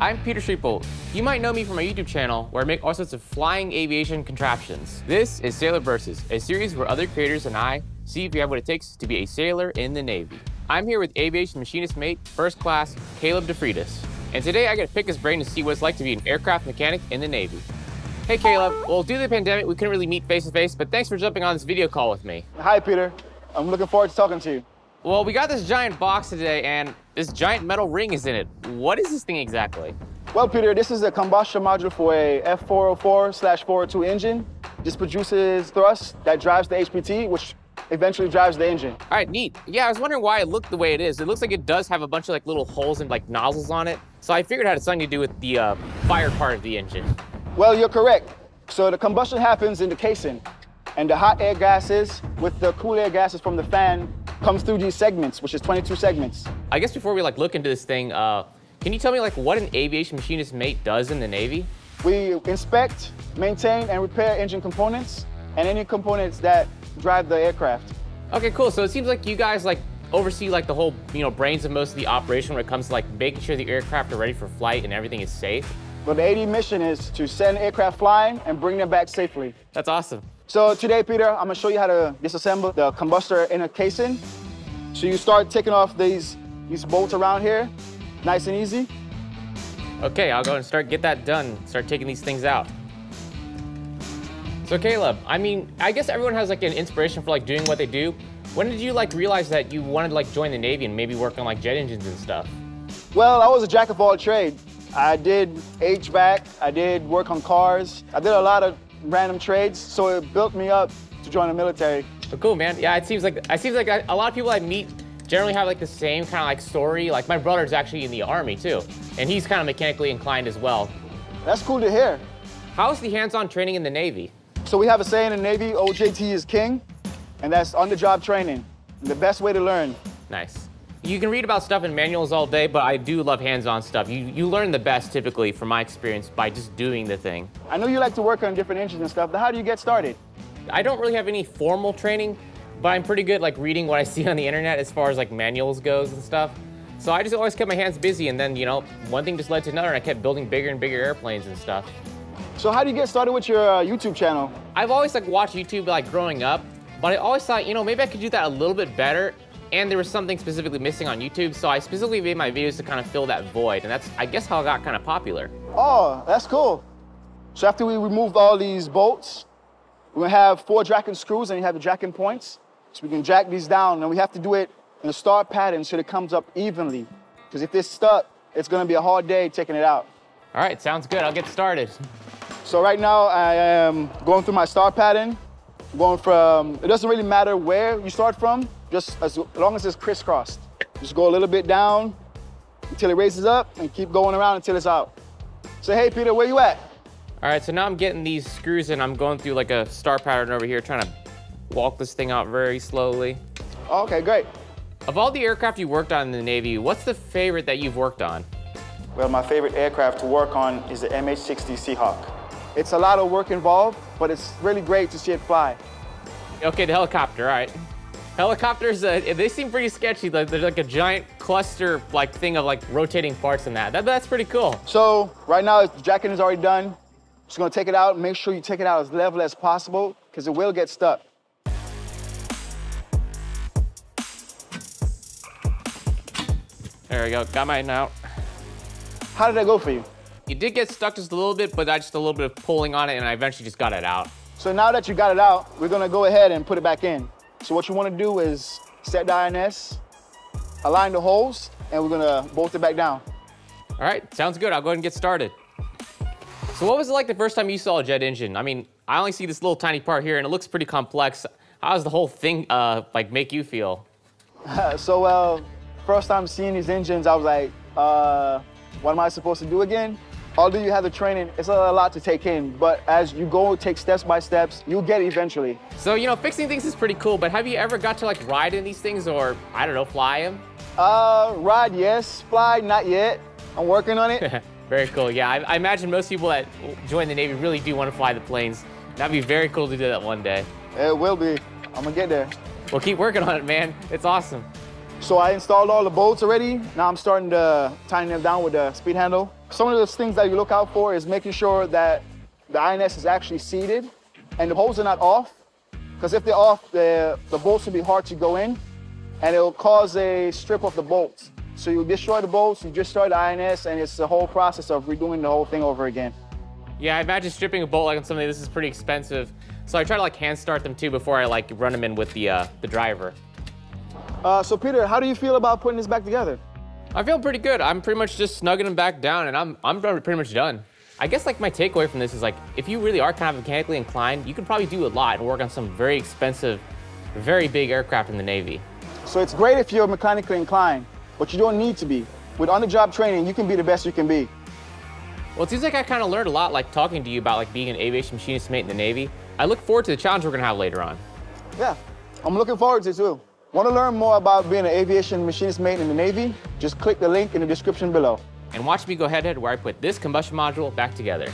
I'm Peter Sripol. You might know me from my YouTube channel where I make all sorts of flying aviation contraptions. This is Sailor Versus, a series where other creators and I see if you have what it takes to be a sailor in the Navy. I'm here with aviation machinist mate, first class, Caleb DeFreitas. And today I get to pick his brain to see what it's like to be an aircraft mechanic in the Navy. Hey Caleb, well due to the pandemic we couldn't really meet face to face, but thanks for jumping on this video call with me. Hi Peter, I'm looking forward to talking to you. Well, we got this giant box today and this giant metal ring is in it. What is this thing exactly? Well, Peter, this is a combustion module for a F404 slash 402 engine. This produces thrust that drives the HPT, which eventually drives the engine. All right, neat. Yeah, I was wondering why it looked the way it is. It looks like it does have a bunch of like little holes and like nozzles on it. So I figured it had something to do with the uh, fire part of the engine. Well, you're correct. So the combustion happens in the casing, and the hot air gases with the cool air gases from the fan comes through these segments, which is 22 segments. I guess before we like look into this thing, uh, can you tell me like what an aviation machinist mate does in the Navy? We inspect, maintain, and repair engine components and any components that drive the aircraft. Okay, cool. So it seems like you guys like oversee like the whole, you know, brains of most of the operation when it comes to like making sure the aircraft are ready for flight and everything is safe. But the AD mission is to send aircraft flying and bring them back safely. That's awesome. So today, Peter, I'm gonna show you how to disassemble the combustor inner casing. So you start taking off these, these bolts around here, nice and easy. Okay, I'll go and start get that done. Start taking these things out. So Caleb, I mean, I guess everyone has like an inspiration for like doing what they do. When did you like realize that you wanted to like join the Navy and maybe work on like jet engines and stuff? Well, I was a jack of all trades. I did HVAC, I did work on cars, I did a lot of random trades, so it built me up to join the military. Oh, cool, man. Yeah, it seems like it seems like I, a lot of people I meet generally have like the same kind of like story. Like my brother's actually in the army too, and he's kind of mechanically inclined as well. That's cool to hear. How's the hands-on training in the Navy? So we have a saying in the Navy, OJT is king, and that's on-the-job training. The best way to learn. Nice. You can read about stuff in manuals all day, but I do love hands-on stuff. You, you learn the best typically, from my experience, by just doing the thing. I know you like to work on different engines and stuff, but how do you get started? I don't really have any formal training, but I'm pretty good like reading what I see on the internet as far as like manuals goes and stuff. So I just always kept my hands busy and then, you know, one thing just led to another and I kept building bigger and bigger airplanes and stuff. So how do you get started with your uh, YouTube channel? I've always like watched YouTube like growing up, but I always thought, you know, maybe I could do that a little bit better and there was something specifically missing on YouTube, so I specifically made my videos to kind of fill that void, and that's, I guess, how I got kind of popular. Oh, that's cool. So after we removed all these bolts, we're gonna have four jacking screws and you have the jacking points. So we can jack these down and we have to do it in a star pattern so it comes up evenly. Because if it's stuck, it's gonna be a hard day taking it out. All right, sounds good, I'll get started. So right now I am going through my star pattern, going from, it doesn't really matter where you start from, just as long as it's crisscrossed. Just go a little bit down until it raises up and keep going around until it's out. Say, hey Peter, where you at? All right, so now I'm getting these screws and I'm going through like a star pattern over here, trying to walk this thing out very slowly. Okay, great. Of all the aircraft you worked on in the Navy, what's the favorite that you've worked on? Well, my favorite aircraft to work on is the MH-60 Seahawk. It's a lot of work involved, but it's really great to see it fly. Okay, the helicopter, all right. Helicopters, uh, they seem pretty sketchy. There's like a giant cluster like thing of like rotating parts in that. that that's pretty cool. So right now, the jacking is already done. Just gonna take it out. Make sure you take it out as level as possible because it will get stuck. There we go, got mine out. How did that go for you? It did get stuck just a little bit, but I just a little bit of pulling on it and I eventually just got it out. So now that you got it out, we're gonna go ahead and put it back in. So what you wanna do is set the INS, align the holes, and we're gonna bolt it back down. All right, sounds good. I'll go ahead and get started. So what was it like the first time you saw a jet engine? I mean, I only see this little tiny part here and it looks pretty complex. How does the whole thing uh, like make you feel? so well, first time seeing these engines, I was like, uh, what am I supposed to do again? Although you have the training, it's a lot to take in, but as you go take steps by steps, you'll get it eventually. So, you know, fixing things is pretty cool, but have you ever got to like ride in these things or, I don't know, fly them? Uh, ride, yes. Fly, not yet. I'm working on it. very cool. Yeah, I, I, imagine most people that join the Navy really do want to fly the planes. That'd be very cool to do that one day. It will be. I'm gonna get there. Well, keep working on it, man. It's awesome. So I installed all the bolts already. Now I'm starting to tighten them down with the speed handle. Some of those things that you look out for is making sure that the INS is actually seated and the holes are not off. Because if they're off, the, the bolts will be hard to go in and it'll cause a strip of the bolts. So you destroy the bolts, you destroy the INS, and it's the whole process of redoing the whole thing over again. Yeah, I imagine stripping a bolt like on something this is pretty expensive. So I try to like hand start them too before I like run them in with the uh, the driver. Uh, so Peter, how do you feel about putting this back together? I feel pretty good. I'm pretty much just snugging them back down and I'm, I'm pretty much done. I guess like my takeaway from this is like, if you really are kind of mechanically inclined, you can probably do a lot and work on some very expensive, very big aircraft in the Navy. So it's great if you're mechanically inclined, but you don't need to be. With on-the-job training, you can be the best you can be. Well, it seems like I kind of learned a lot like talking to you about like being an aviation machinist mate in the Navy. I look forward to the challenge we're gonna have later on. Yeah, I'm looking forward to it too. Want to learn more about being an aviation machinist mate in the Navy? Just click the link in the description below. And watch me go head to head where I put this combustion module back together.